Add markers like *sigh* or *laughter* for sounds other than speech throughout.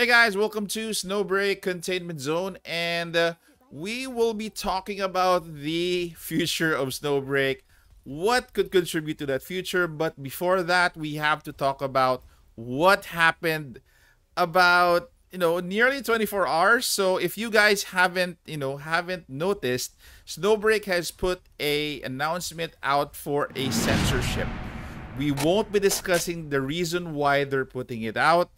Hey guys, welcome to Snowbreak Containment Zone, and uh, we will be talking about the future of Snowbreak, what could contribute to that future. But before that, we have to talk about what happened about you know nearly 24 hours. So if you guys haven't you know haven't noticed, Snowbreak has put a announcement out for a censorship. We won't be discussing the reason why they're putting it out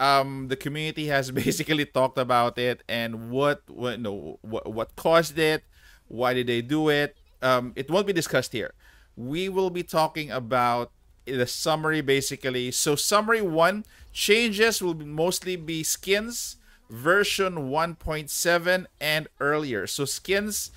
um, the community has *laughs* basically talked about it and what what no what, what caused it, why did they do it. Um, it won't be discussed here. We will be talking about the summary basically. So summary one changes will mostly be skins version 1.7 and earlier. So skins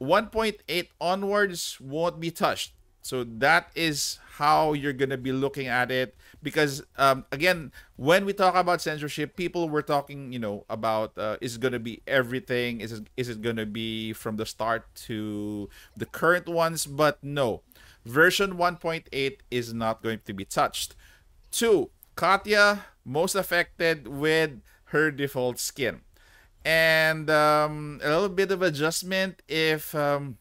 1.8 onwards won't be touched. So that is how you're gonna be looking at it. Because um, again when we talk about censorship people were talking you know about uh, is it going to be everything? Is it, is it going to be from the start to the current ones? But no version 1.8 is not going to be touched. Two katya most affected with her default skin. And um, a little bit of adjustment if um,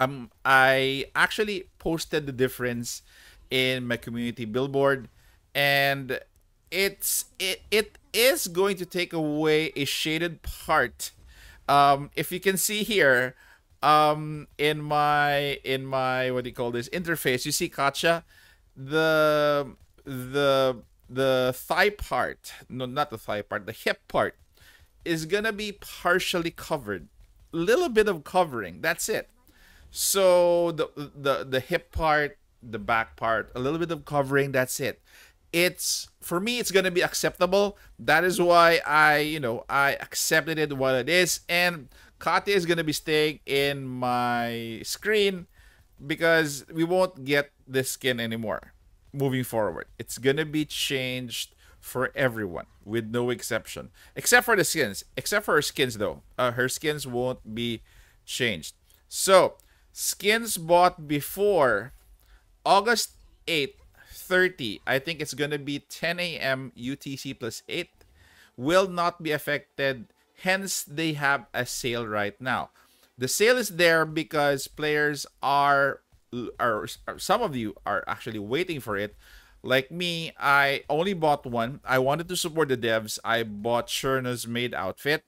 um, I actually posted the difference in my community billboard and it's it, it is going to take away a shaded part. Um if you can see here um in my in my what do you call this interface you see Katya, the the the thigh part no not the thigh part the hip part is gonna be partially covered. A little bit of covering that's it so the the the hip part the back part a little bit of covering that's it. It's for me it's gonna be acceptable. That is why i you know i accepted it what it is. And Katya is gonna be staying in my screen because we won't get this skin anymore moving forward. It's gonna be changed for everyone with no exception. Except for the skins. Except for her skins though. Uh, her skins won't be changed. So skins bought before august 8th 30, I think it's going to be 10 a.m. UTC plus 8, will not be affected. Hence, they have a sale right now. The sale is there because players are, are, some of you are actually waiting for it. Like me, I only bought one. I wanted to support the devs. I bought Cherno's maid outfit.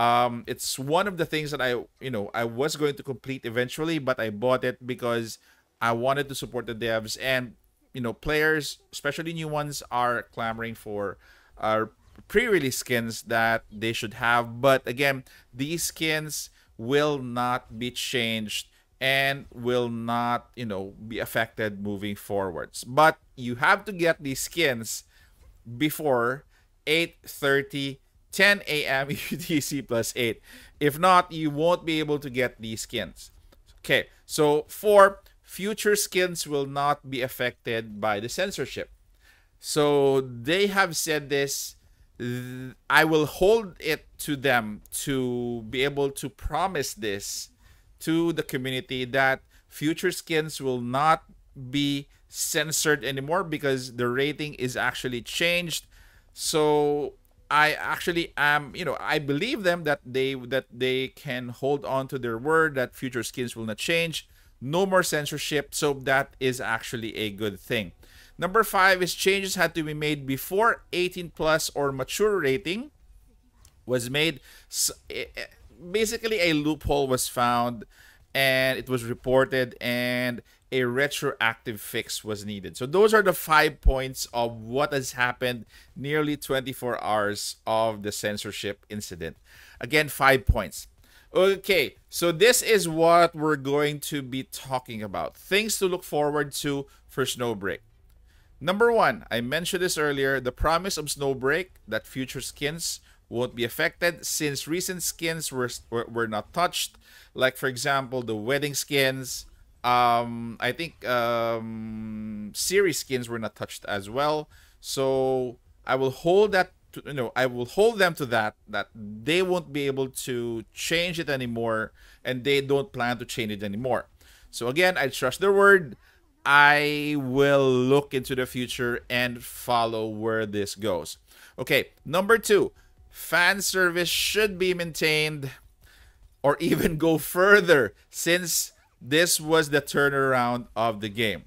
Um, it's one of the things that I, you know, I was going to complete eventually, but I bought it because I wanted to support the devs. And you know players, especially new ones, are clamoring for uh, pre-release skins that they should have. But again, these skins will not be changed and will not, you know, be affected moving forwards. But you have to get these skins before 8:30 10 a.m. UTC *laughs* plus 8. If not, you won't be able to get these skins. Okay, so for future skins will not be affected by the censorship. So they have said this. I will hold it to them to be able to promise this to the community that future skins will not be censored anymore because the rating is actually changed. So I actually am, you know, I believe them that they that they can hold on to their word that future skins will not change no more censorship, so that is actually a good thing. Number five is changes had to be made before 18 plus or mature rating was made. Eh, eh, basically, a loophole was found and it was reported, and a retroactive fix was needed. So, those are the five points of what has happened nearly 24 hours of the censorship incident. Again, five points. Okay, so this is what we're going to be talking about. Things to look forward to for Snowbreak. Number one, I mentioned this earlier the promise of Snowbreak that future skins won't be affected since recent skins were, were, were not touched. Like, for example, the wedding skins. Um, I think um, series skins were not touched as well. So I will hold that to, you know, I will hold them to that that they won't be able to change it anymore, and they don't plan to change it anymore. So again, I trust their word. I will look into the future and follow where this goes. Okay, number two, fan service should be maintained or even go further since this was the turnaround of the game.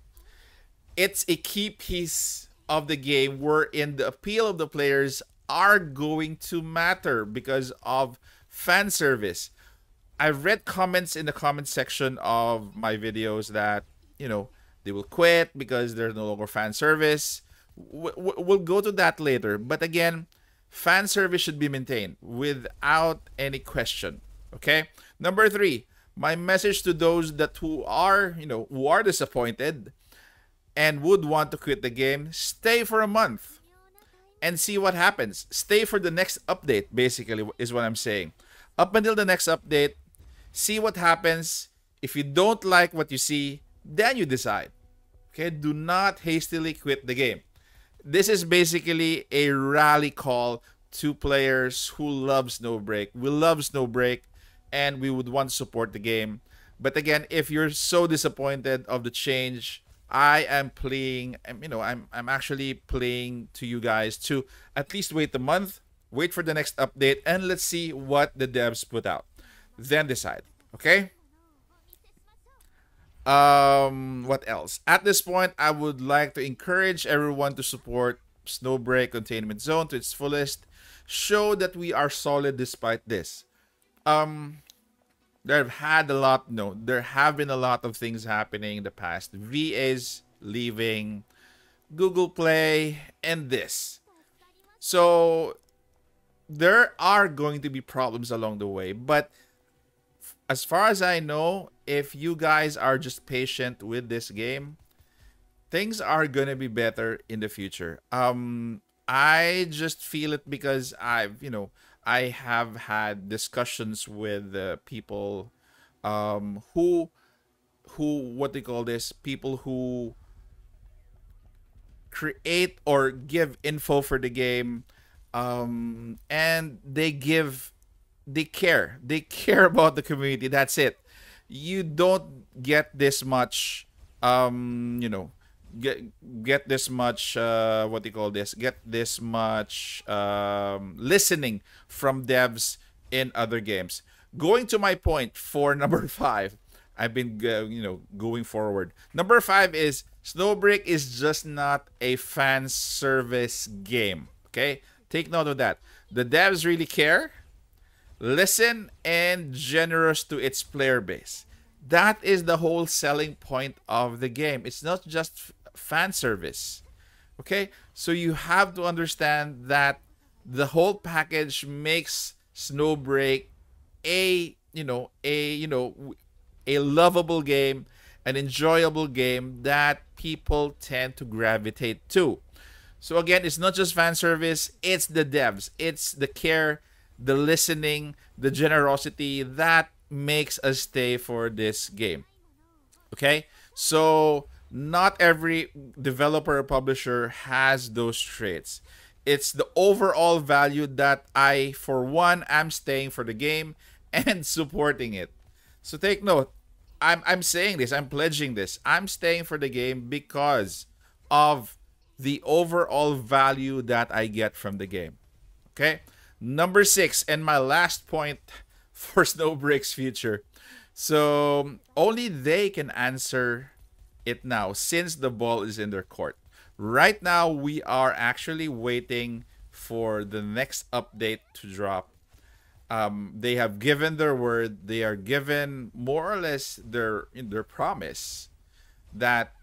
It's a key piece of the game wherein the appeal of the players are going to matter because of fan service. I've read comments in the comment section of my videos that, you know, they will quit because there's no longer fan service. We'll go to that later. But again, fan service should be maintained without any question. Okay? Number three, my message to those that who are, you know, who are disappointed and would want to quit the game, stay for a month and see what happens. Stay for the next update, basically, is what I'm saying. Up until the next update, see what happens. If you don't like what you see, then you decide. Okay, do not hastily quit the game. This is basically a rally call to players who love Snowbreak. We love Snowbreak and we would want to support the game. But again, if you're so disappointed of the change, I am playing. You know, I'm I'm actually playing to you guys to at least wait a month, wait for the next update, and let's see what the devs put out. Then decide. Okay. Um, what else? At this point, I would like to encourage everyone to support Snowbreak Containment Zone to its fullest. Show that we are solid despite this. Um, there have had a lot no there have been a lot of things happening in the past. VAs leaving google play and this. So there are going to be problems along the way but as far as i know if you guys are just patient with this game things are going to be better in the future. Um i just feel it because i've you know I have had discussions with uh, people um, who who what they call this people who create or give info for the game um, and they give they care. They *laughs* care about the community. That's it. You don't get this much um you know get get this much uh, what do you call this? Get this much um, listening from devs in other games. Going to my point *laughs* for number five i've been you know going forward. Number five is snowbreak is just not a fan service game okay? Take note of that. The devs really care. Listen and generous to its player base. That is the whole selling point of the game. It's not just fan service. Okay? So you have to understand that the whole package makes Snowbreak a, you know, a, you know, a lovable game, an enjoyable game that people tend to gravitate to. So again, it's not just fan service, it's the devs, it's the care, the listening, the generosity that makes us stay for this game. Okay? So not every developer or publisher has those traits. It's the overall value that I, for one, am staying for the game *laughs* and supporting it. So take note. I'm I'm saying this. I'm pledging this. I'm staying for the game because of the overall value that I get from the game. Okay. Number six, and my last point *laughs* for Snowbreak's future. So only they can answer it now since the ball is in their court. Right now, we are actually waiting for the next update to drop. Um, they have given their word. They are given more or less their their promise that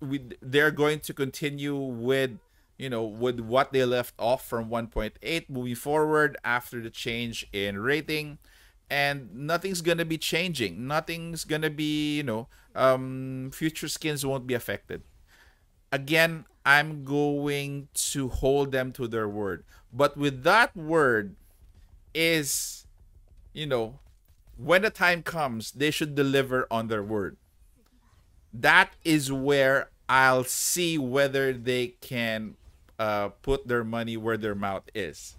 we they're going to continue with you know with what they left off from 1.8 moving forward after the change in rating and nothing's gonna be changing. Nothing's gonna be you know um future skins won't be affected. Again i'm going to hold them to their word. But with that word is you know when the time comes they should deliver on their word. That is where i'll see whether they can uh, put their money where their mouth is.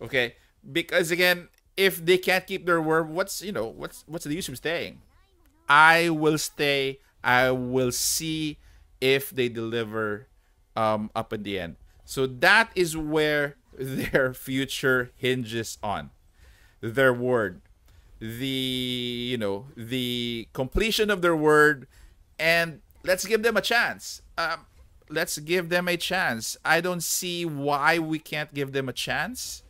Okay? Because again if they can't keep their word, what's you know what's what's the use of staying? I will stay. I will see if they deliver um, up in the end. So that is where *laughs* their future hinges on. Their word. The you know, the completion of their word and let's give them a chance. Um, let's give them a chance. I don't see why we can't give them a chance.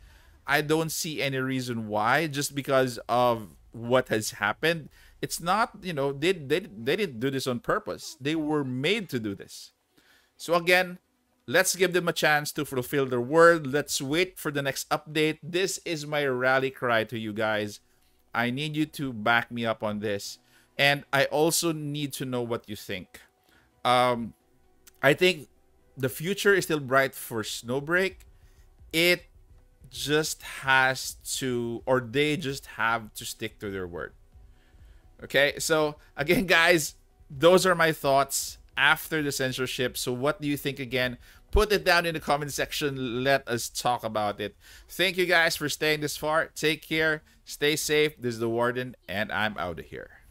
I don't see any reason why just because of what has happened. It's not, you know, they, they, they didn't do this on purpose. They were made to do this. So again, let's give them a chance to fulfill their word. Let's wait for the next update. This is my rally cry to you guys. I need you to back me up on this. And I also need to know what you think. Um, I think the future is still bright for Snowbreak. It just has to, or they just have to stick to their word. Okay, so again, *laughs* guys, those are my thoughts after the censorship. So, what do you think again? Put it down in the comment section. Let us talk about it. Thank you guys for staying this far. Take care. Stay safe. This is the Warden, and I'm out of here.